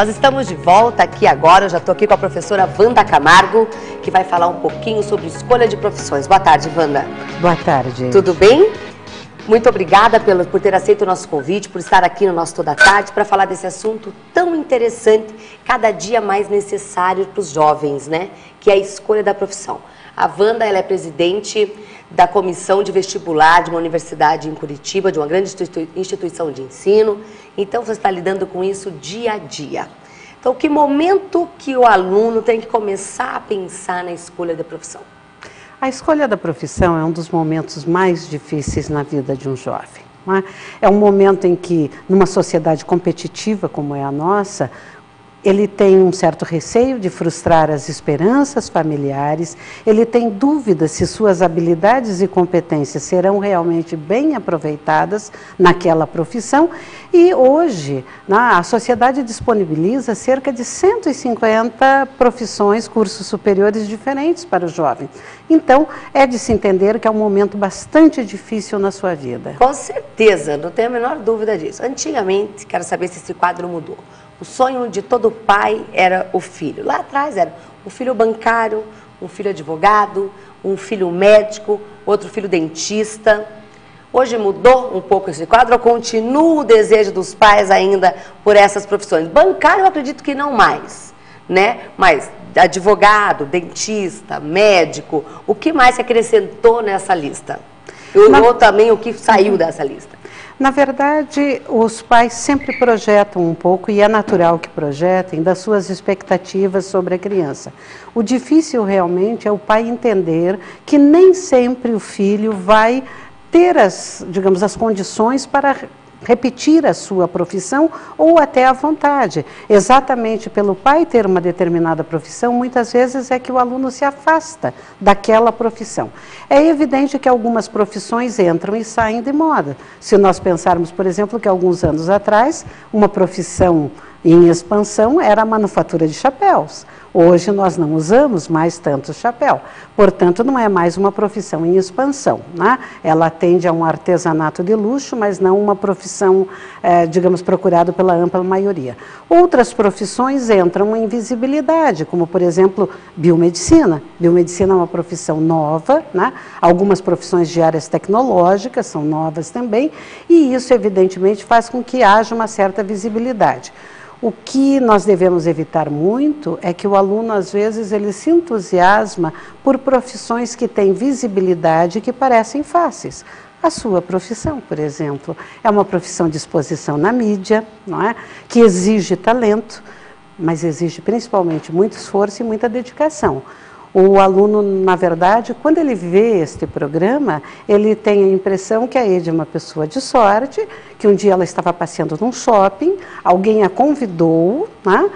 Nós estamos de volta aqui agora. Eu já estou aqui com a professora Wanda Camargo, que vai falar um pouquinho sobre escolha de profissões. Boa tarde, Wanda. Boa tarde. Tudo bem? Muito obrigada pelo, por ter aceito o nosso convite, por estar aqui no nosso Toda Tarde para falar desse assunto tão interessante, cada dia mais necessário para os jovens, né? Que é a escolha da profissão. A Wanda ela é presidente da comissão de vestibular de uma universidade em Curitiba, de uma grande instituição de ensino. Então você está lidando com isso dia a dia. Então, que momento que o aluno tem que começar a pensar na escolha da profissão? A escolha da profissão é um dos momentos mais difíceis na vida de um jovem. É? é um momento em que, numa sociedade competitiva como é a nossa, ele tem um certo receio de frustrar as esperanças familiares, ele tem dúvidas se suas habilidades e competências serão realmente bem aproveitadas naquela profissão. E hoje, a sociedade disponibiliza cerca de 150 profissões, cursos superiores diferentes para o jovem. Então, é de se entender que é um momento bastante difícil na sua vida. Com certeza, não tenho a menor dúvida disso. Antigamente, quero saber se esse quadro mudou. O sonho de todo pai era o filho. Lá atrás era um filho bancário, um filho advogado, um filho médico, outro filho dentista. Hoje mudou um pouco esse quadro, continua o desejo dos pais ainda por essas profissões? Bancário eu acredito que não mais, né? Mas advogado, dentista, médico, o que mais se acrescentou nessa lista? Ou também o que saiu dessa lista? Na verdade, os pais sempre projetam um pouco, e é natural que projetem, das suas expectativas sobre a criança. O difícil realmente é o pai entender que nem sempre o filho vai ter as, digamos, as condições para repetir a sua profissão ou até à vontade. Exatamente pelo pai ter uma determinada profissão, muitas vezes é que o aluno se afasta daquela profissão. É evidente que algumas profissões entram e saem de moda. Se nós pensarmos, por exemplo, que alguns anos atrás, uma profissão em expansão era a manufatura de chapéus. Hoje nós não usamos mais tanto chapéu, portanto não é mais uma profissão em expansão. Né? Ela atende a um artesanato de luxo, mas não uma profissão, eh, digamos, procurada pela ampla maioria. Outras profissões entram em visibilidade, como por exemplo biomedicina. Biomedicina é uma profissão nova, né? algumas profissões de áreas tecnológicas são novas também, e isso evidentemente faz com que haja uma certa visibilidade. O que nós devemos evitar muito é que o aluno, às vezes, ele se entusiasma por profissões que têm visibilidade que parecem fáceis. A sua profissão, por exemplo, é uma profissão de exposição na mídia, não é? que exige talento, mas exige principalmente muito esforço e muita dedicação. O aluno, na verdade, quando ele vê este programa, ele tem a impressão que a Ed é uma pessoa de sorte, que um dia ela estava passeando num shopping, alguém a convidou né,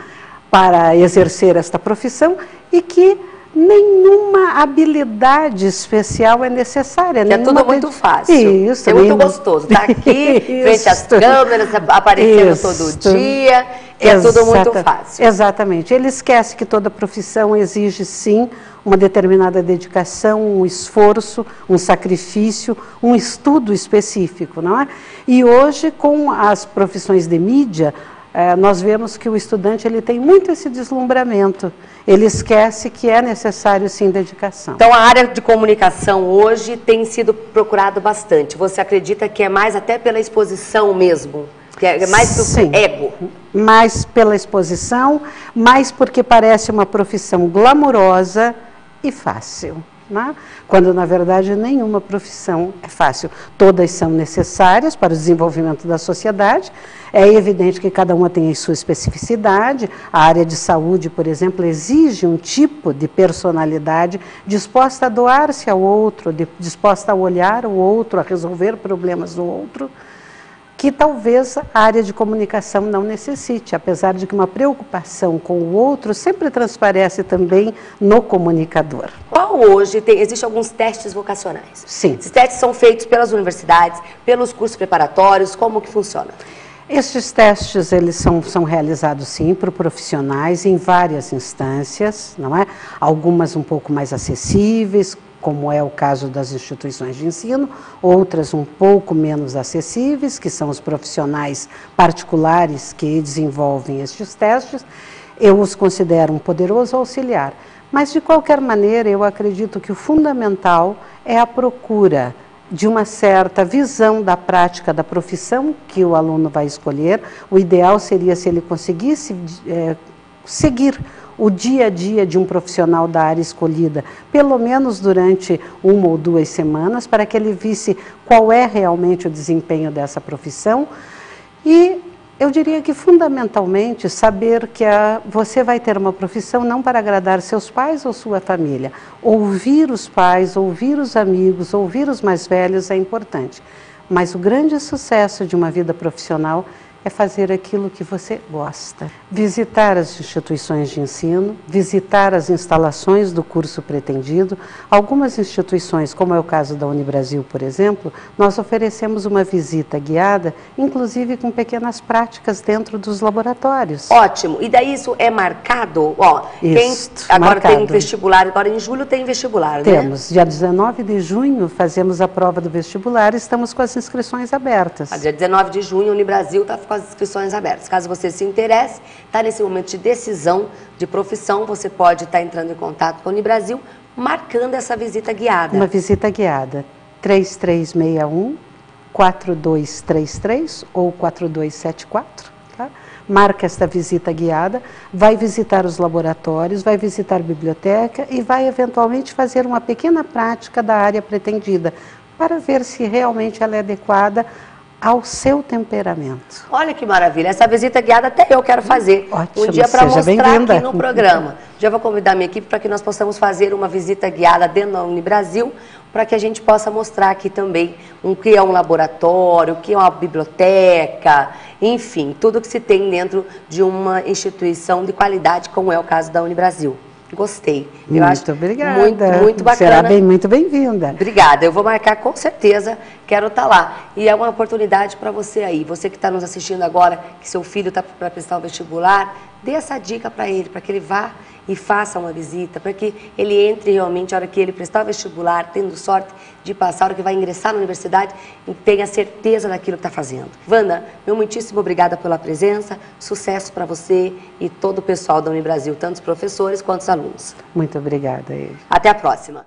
para exercer esta profissão e que nenhuma habilidade especial é necessária. É tudo muito fácil. Isso. É muito gostoso. Está aqui, frente às câmeras, aparecendo Isso. todo dia. É Exata, tudo muito fácil. Exatamente. Ele esquece que toda profissão exige, sim, uma determinada dedicação, um esforço, um sacrifício, um estudo específico, não é? E hoje, com as profissões de mídia, eh, nós vemos que o estudante ele tem muito esse deslumbramento. Ele esquece que é necessário, sim, dedicação. Então, a área de comunicação hoje tem sido procurado bastante. Você acredita que é mais até pela exposição mesmo? Que é mais Sim, ego. Mais pela exposição, mais porque parece uma profissão glamurosa e fácil. Né? Quando, na verdade, nenhuma profissão é fácil. Todas são necessárias para o desenvolvimento da sociedade. É evidente que cada uma tem a sua especificidade. A área de saúde, por exemplo, exige um tipo de personalidade disposta a doar-se ao outro, disposta a olhar o outro, a resolver problemas do outro que talvez a área de comunicação não necessite, apesar de que uma preocupação com o outro sempre transparece também no comunicador. Qual hoje tem, existem alguns testes vocacionais? Sim. Esses testes são feitos pelas universidades, pelos cursos preparatórios, como que funciona? Estes testes eles são, são realizados sim por profissionais em várias instâncias, não é? Algumas um pouco mais acessíveis, como é o caso das instituições de ensino, outras um pouco menos acessíveis, que são os profissionais particulares que desenvolvem estes testes. Eu os considero um poderoso auxiliar. Mas, de qualquer maneira, eu acredito que o fundamental é a procura de uma certa visão da prática da profissão que o aluno vai escolher. O ideal seria se ele conseguisse é, seguir o dia a dia de um profissional da área escolhida, pelo menos durante uma ou duas semanas, para que ele visse qual é realmente o desempenho dessa profissão e eu diria que fundamentalmente saber que a, você vai ter uma profissão não para agradar seus pais ou sua família. Ouvir os pais, ouvir os amigos, ouvir os mais velhos é importante. Mas o grande sucesso de uma vida profissional é fazer aquilo que você gosta. Visitar as instituições de ensino, visitar as instalações do curso pretendido. Algumas instituições, como é o caso da Unibrasil, por exemplo, nós oferecemos uma visita guiada, inclusive com pequenas práticas dentro dos laboratórios. Ótimo. E daí isso é marcado? Ó, isso, quem agora marcado. tem vestibular, agora em julho tem vestibular, né? Temos. Dia 19 de junho fazemos a prova do vestibular e estamos com as inscrições abertas. A dia 19 de junho, Unibrasil está com as inscrições abertas. Caso você se interesse, está nesse momento de decisão de profissão, você pode estar tá entrando em contato com a Unibrasil, marcando essa visita guiada. Uma visita guiada. 3361 4233 ou 4274, tá? Marca esta visita guiada, vai visitar os laboratórios, vai visitar a biblioteca e vai eventualmente fazer uma pequena prática da área pretendida para ver se realmente ela é adequada ao seu temperamento. Olha que maravilha, essa visita guiada até eu quero fazer. Ótimo, um dia para mostrar aqui no programa. Já vou convidar minha equipe para que nós possamos fazer uma visita guiada dentro da Unibrasil, para que a gente possa mostrar aqui também o que é um laboratório, o que é uma biblioteca, enfim, tudo que se tem dentro de uma instituição de qualidade, como é o caso da Unibrasil. Gostei. Eu muito acho obrigada. Muito, muito bacana. Será bem, muito bem-vinda. Obrigada. Eu vou marcar com certeza. Quero estar tá lá. E é uma oportunidade para você aí. Você que está nos assistindo agora, que seu filho está para prestar o vestibular, dê essa dica para ele, para que ele vá e faça uma visita, para que ele entre realmente, a hora que ele prestar o vestibular, tendo sorte de passar, a hora que vai ingressar na universidade, e tenha certeza daquilo que está fazendo. Wanda, meu muitíssimo obrigada pela presença, sucesso para você e todo o pessoal da Unibrasil, tanto os professores quanto os alunos. Muito obrigada. Ele. Até a próxima.